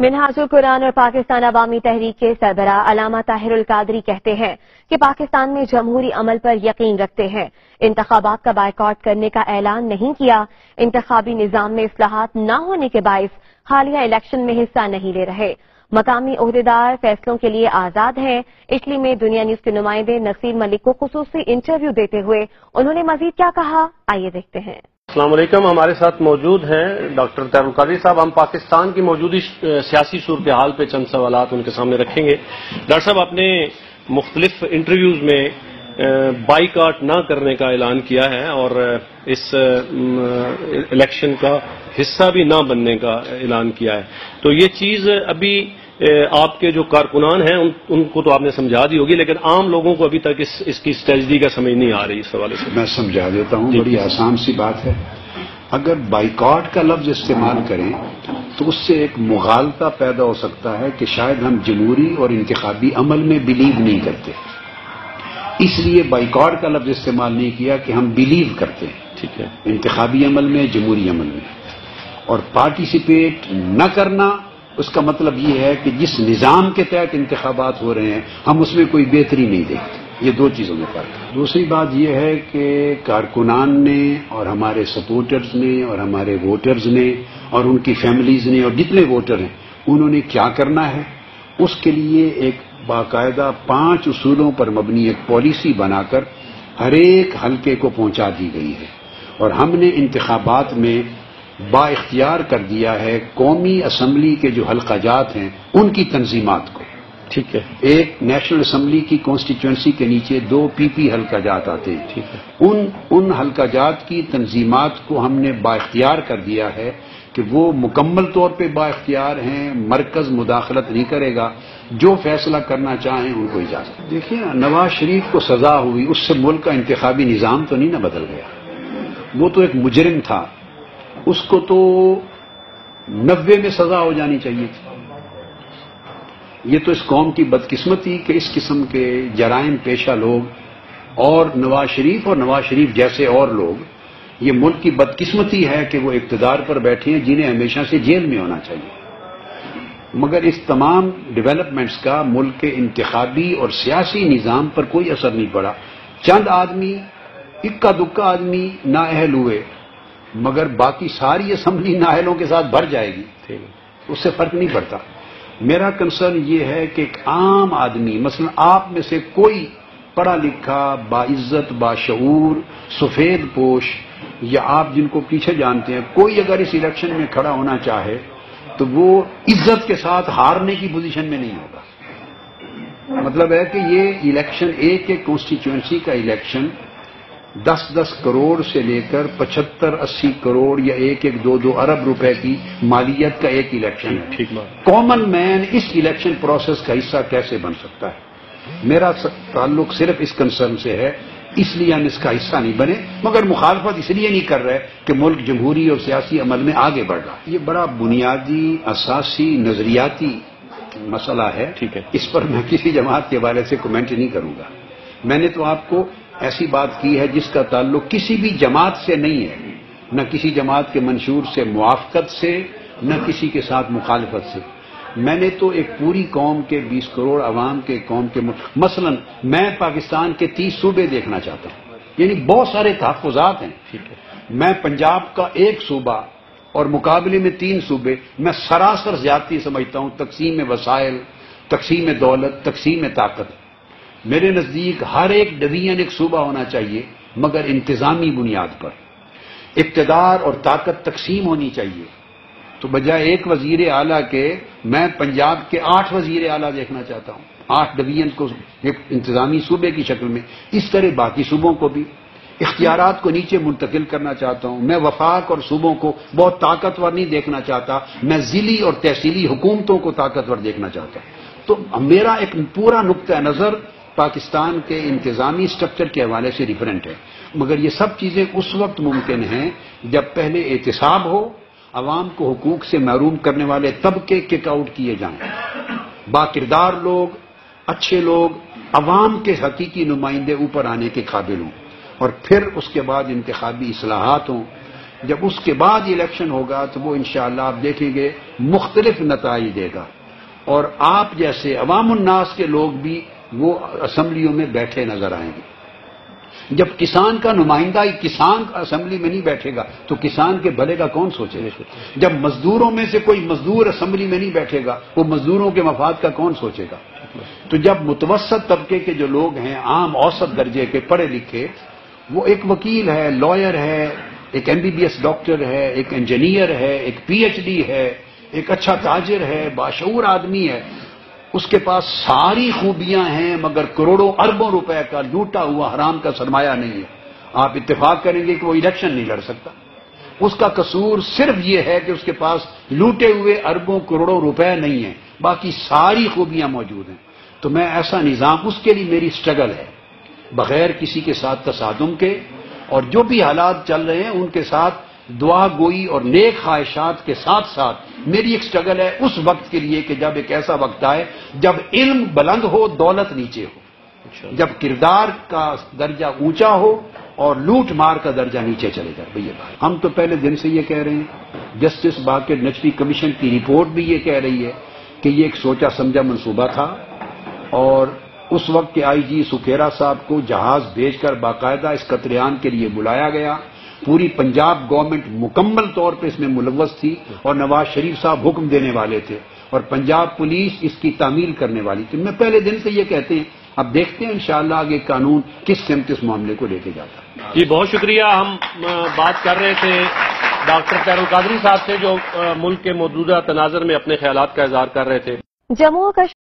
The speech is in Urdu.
منہاج القرآن اور پاکستان عوامی تحریک کے سربراہ علامہ طاہر القادری کہتے ہیں کہ پاکستان میں جمہوری عمل پر یقین رکھتے ہیں۔ انتخابات کا بائیکاٹ کرنے کا اعلان نہیں کیا۔ انتخابی نظام میں اصلاحات نہ ہونے کے باعث حالیہ الیکشن میں حصہ نہیں لے رہے۔ مقامی عہدیدار فیصلوں کے لیے آزاد ہیں۔ اٹلی میں دنیا نیوز کے نمائندے نصیر ملک کو خصوصی انٹرویو دیتے ہوئے انہوں نے مزید کیا کہا؟ آئیے دیکھتے ہیں۔ السلام علیکم، ہمارے ساتھ موجود ہیں ڈاکٹر تیر القادری صاحب۔ ہم پاکستان کی موجودی سیاسی صورتحال پہ چند سوالات ان کے سامنے رکھیں گے۔ ڈاکٹر صاحب، آپ نے مختلف انٹرویوز میں بائی کاٹ نہ کرنے کا اعلان کیا ہے اور اس الیکشن کا حصہ بھی نہ بننے کا اعلان کیا ہے۔ تو یہ چیز ابھی آپ کے جو کارکنان ہیں ان کو تو آپ نے سمجھا دی ہوگی لیکن عام لوگوں کو ابھی تک اس کی اسٹریٹجی کا سمجھ نہیں آ رہی اس حوالے سے۔ میں سمجھا دیتا ہوں بڑی آسان سی بات ہے۔ اگر بائیکاٹ کا لفظ استعمال کریں تو اس سے ایک مغالطہ پیدا ہو سکتا ہے کہ شاید ہم جمہوری اور انتخابی عمل میں بلیو نہیں کرتے۔ اس لیے بائیکاٹ کا لفظ استعمال نہیں کیا کہ ہم بلیو کرتے ہیں۔ ٹھیک ہے۔ انتخابی عمل میں جمہوری عمل میں۔ اور پارٹیسپیٹ نہ کرنا اس کا مطلب یہ ہے کہ جس نظام کے تحت انتخابات ہو رہے ہیں، ہم اس میں کوئی بہتری نہیں دیکھتے۔ یہ دو چیزوں میں فرق ہے۔ دوسری بات یہ ہے کہ کارکنان نے اور ہمارے سپورٹرز نے اور ہمارے ووٹرز نے اور ان کی فیملیز نے اور جتنے ووٹر ہیں، انہوں نے کیا کرنا ہے؟ اس کے لیے ایک باقاعدہ پانچ اصولوں پر مبنی ایک پالیسی بنا کر ہر ایک حلقے کو پہنچا دی گئی ہے۔ اور ہم نے انتخابات میں با اختیار کر دیا ہے قومی اسمبلی کے جو حلقہ جات ہیں ان کی تنظیمات کو۔ ٹھیک ہے۔ ایک نیشنل اسمبلی کی کانسٹیچوئنسی کے نیچے دو پی پی حلقہ جات آتے ہیں۔ ٹھیک ہے۔ ان ان حلقہ جات کی تنظیمات کو ہم نے با اختیار کر دیا ہے کہ وہ مکمل طور پہ با اختیار ہیں مرکز مداخلت نہیں کرے گا۔ جو فیصلہ کرنا چاہیں ان کو اجازت۔ دیکھیے نواز شریف کو سزا ہوئی اس سے ملک کا انتخابی نظام تو نہیں نہ بدل گیا۔ وہ تو ایک مجرم تھا۔ اس کو تو نوے میں سزا ہو جانی چاہیے تھی۔ یہ تو اس قوم کی بدقسمتی کہ اس قسم کے جرائم پیشہ لوگ اور نواز شریف اور نواز شریف جیسے اور لوگ، یہ ملک کی بدقسمتی ہے کہ وہ اقتدار پر بیٹھے ہیں، جنہیں ہمیشہ سے جیل میں ہونا چاہیے۔ مگر اس تمام ڈیولپمنٹس کا ملک کے انتخابی اور سیاسی نظام پر کوئی اثر نہیں پڑا۔ چند آدمی، اکا دکا آدمی نااہل ہوئے۔ مگر باقی ساری اسمبلی نااہلوں کے ساتھ بھر جائے گی اس سے فرق نہیں پڑتا۔ میرا کنسرن یہ ہے کہ ایک عام آدمی مثلا آپ میں سے کوئی پڑھا لکھا باعزت باشعور سفید پوش یا آپ جن کو پیچھے جانتے ہیں کوئی اگر اس الیکشن میں کھڑا ہونا چاہے تو وہ عزت کے ساتھ ہارنے کی پوزیشن میں نہیں ہوگا۔ مطلب ہے کہ یہ الیکشن ایک ایک کانسٹیچوئنسی کا الیکشن دس دس کروڑ سے لے کر پچہتر اسی کروڑ یا ایک ایک دو دو ارب روپے کی مالیت کا ایک الیکشن ہے۔ کامن مین اس الیکشن پروسیس کا حصہ کیسے بن سکتا ہے؟ میرا تعلق صرف اس کنسرن سے ہے اس لیے ہم اس کا حصہ نہیں بنے۔ مگر مخالفت اس لیے نہیں کر رہے کہ ملک جمہوری اور سیاسی عمل میں آگے بڑھ رہا یہ بڑا بنیادی اساسی نظریاتی مسئلہ ہے۔ ٹھیک ہے۔ اس پر میں کسی جماعت کے حوالے سے کمنٹ نہیں کروں گا۔ میں نے تو آپ کو ایسی بات کی ہے جس کا تعلق کسی بھی جماعت سے نہیں ہے۔ نہ کسی جماعت کے منشور سے موافقت سے نہ کسی کے ساتھ مخالفت سے۔ میں نے تو ایک پوری قوم کے بیس کروڑ عوام کے قوم کے مثلا میں پاکستان کے تیس صوبے دیکھنا چاہتا ہوں۔ یعنی بہت سارے تحفظات ہیں۔ میں پنجاب کا ایک صوبہ اور مقابلے میں تین صوبے میں سراسر زیادتی سمجھتا ہوں تقسیم وسائل تقسیم دولت تقسیم طاقت۔ میرے نزدیک ہر ایک ڈویژن ایک صوبہ ہونا چاہیے، مگر انتظامی بنیاد پر۔ اقتدار اور طاقت تقسیم ہونی چاہیے۔ تو بجائے ایک وزیر اعلیٰ کے، میں پنجاب کے آٹھ وزیر اعلیٰ دیکھنا چاہتا ہوں۔ آٹھ ڈویژن کو ایک انتظامی صوبے کی شکل میں، اس طرح باقی صوبوں کو بھی۔ اختیارات کو نیچے منتقل کرنا چاہتا ہوں۔ میں وفاق اور صوبوں کو بہت طاقتور نہیں دیکھنا چاہتا۔ میں ضلعی اور تحصیلی حکومتوں کو طاقتور دیکھنا چاہتا ہوں۔ تو میرا ایک پورا نقطۂ نظر پاکستان کے انتظامی اسٹرکچر کے حوالے سے ڈفرینٹ ہے۔ مگر یہ سب چیزیں اس وقت ممکن ہیں جب پہلے احتساب ہو، عوام کو حقوق سے محروم کرنے والے طبقے کک آؤٹ کیے جائیں۔ با کردار لوگ، اچھے لوگ عوام کے حقیقی نمائندے اوپر آنے کے قابل ہوں۔ اور پھر اس کے بعد انتخابی اصلاحات ہوں۔ جب اس کے بعد الیکشن ہوگا تو وہ انشاءاللہ آپ دیکھیں گے مختلف نتائج دے گا۔ اور آپ جیسے عوام الناس کے لوگ بھی وہ اسمبلیوں میں بیٹھے نظر آئیں گے۔ جب کسان کا نمائندہ ہی کسان اسمبلی میں نہیں بیٹھے گا، تو کسان کے بھلے کا کون سوچے گا؟ جب مزدوروں میں سے کوئی مزدور اسمبلی میں نہیں بیٹھے گا، وہ مزدوروں کے مفاد کا کون سوچے گا؟ تو جب متوسط طبقے کے جو لوگ ہیں، عام اوسط درجے کے پڑھے لکھے، وہ ایک وکیل ہے، لائر ہے، ایک M B B S doctor ہے، ایک انجینئر ہے، ایک پی ایچ ڈی ہے، ایک اچھا تاجر ہے، باشعور آدمی ہے اس کے پاس ساری خوبیاں ہیں، مگر کروڑوں اربوں روپے کا لوٹا ہوا حرام کا سرمایہ نہیں ہے۔ آپ اتفاق کریں گے کہ وہ الیکشن نہیں لڑ سکتا۔ اس کا قصور صرف یہ ہے کہ اس کے پاس لوٹے ہوئے اربوں کروڑوں روپے نہیں ہیں، باقی ساری خوبیاں موجود ہیں۔ تو میں ایسا نظام، اس کے لیے میری سٹرگل ہے۔ بغیر کسی کے ساتھ تصادم کے اور جو بھی حالات چل رہے ہیں، ان کے ساتھ دعا گوئی اور نیک خواہشات کے ساتھ ساتھ میری ایک سٹرگل ہے اس وقت کے لیے کہ جب ایک ایسا وقت آئے جب علم بلند ہو دولت نیچے ہو۔ جب کردار کا درجہ اونچا ہو اور لوٹ مار کا درجہ نیچے چلے جائے۔ بھیا ہم تو پہلے دن سے یہ کہہ رہے ہیں۔ جسٹس باقر نچوی کمیشن کی رپورٹ بھی یہ کہہ رہی ہے کہ یہ ایک سوچا سمجھا منصوبہ تھا اور اس وقت کے آئی جی سکھیرا صاحب کو جہاز بھیج کر باقاعدہ اس قطریان کے لیے بلایا گیا۔ پوری پنجاب گورنمنٹ مکمل طور پہ اس میں ملوث تھی اور نواز شریف صاحب حکم دینے والے تھے اور پنجاب پولیس اس کی تعمیل کرنے والی تھی۔ میں پہلے دن سے یہ کہتے ہیں۔ اب دیکھتے ہیں انشاءاللہ آگے قانون کس سمت اس معاملے کو لے کے جاتا ہے۔ جی بہت شکریہ۔ ہم بات کر رہے تھے ڈاکٹر تیر القادری صاحب سے جو ملک کے موجودہ تناظر میں اپنے خیالات کا اظہار کر رہے تھے۔ جموں کشمیر